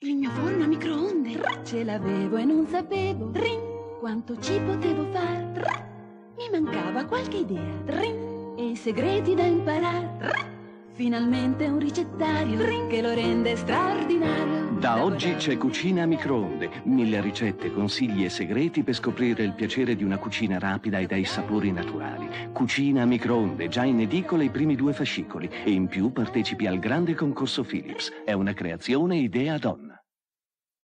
Il mio forno a microonde. Ce l'avevo e non sapevo. Ring. Quanto ci potevo fare. Mi mancava qualche idea. Ring. E i segreti da imparare. Finalmente un ricettario Ring. che lo rende straordinario. Da oggi c'è Cucina a microonde. Mille ricette, consigli e segreti per scoprire il piacere di una cucina rapida e dai sapori naturali. Cucina a microonde, già in edicola i primi due fascicoli. E in più partecipi al grande concorso Philips. È una creazione idea donna.